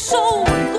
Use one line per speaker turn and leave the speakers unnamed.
So.